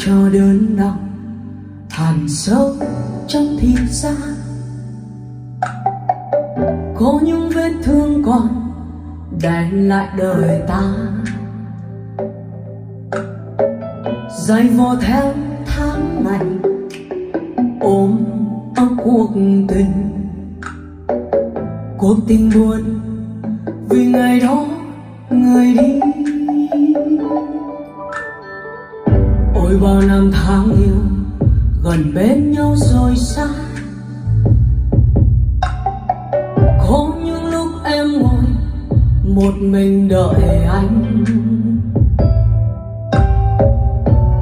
cho đơn đau hằn sâu trong thịt da có những vết thương còn để lại đời ta. Dày vò theo tháng ngày, ôm ấp cuộc tình. Cuộc tình buồn vì ngày đó người đi. Ôi bao năm tháng yêu, gần bên nhau rồi xa. Có những lúc em ngồi, một mình đợi anh.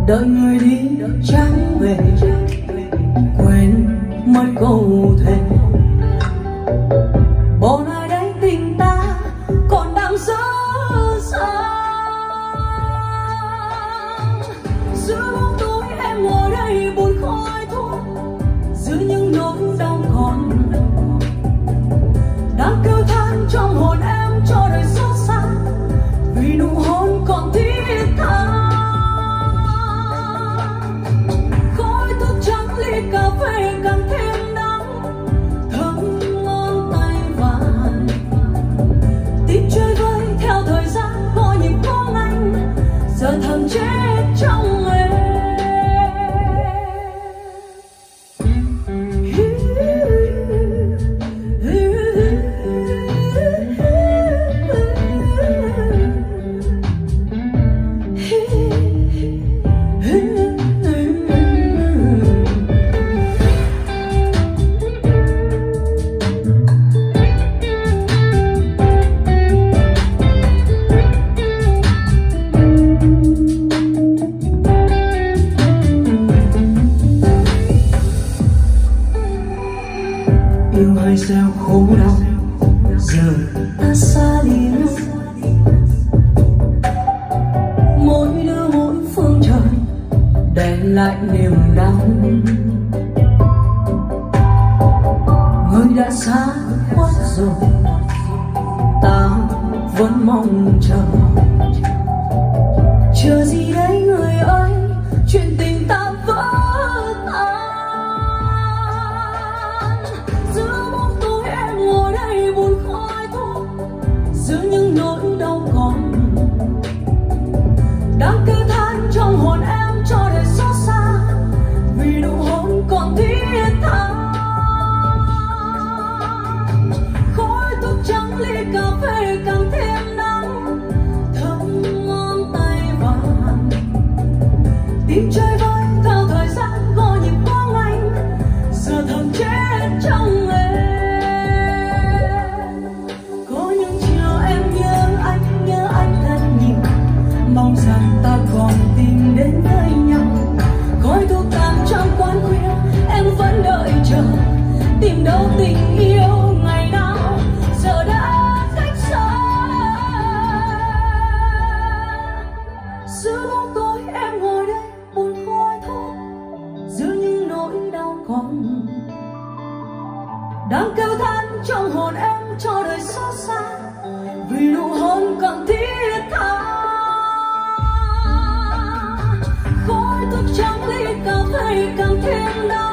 Đợi người đi trắng về, quên mất câu thề. Thôi thôi. Giữa những nỗi đau còn yêu hay sao khổ đau. Giờ ta xa đi nhau mỗi đứa mỗi phương trời để lại niềm đau. Người đã xa khuất rồi, ta vẫn mong chờ. Đang cứ than trong hồn em cho đời xót xa, vì nụ hôn còn thiết tha. Khói thuốc trắng ly cà phê càng thêm nắng, thơm ngon tay vàng. Tim chơi đang kêu than trong hồn em cho đời xót xa, vì nụ hôn còn thiết tha. Khói thuốc trắng ly cà phê càng thêm đau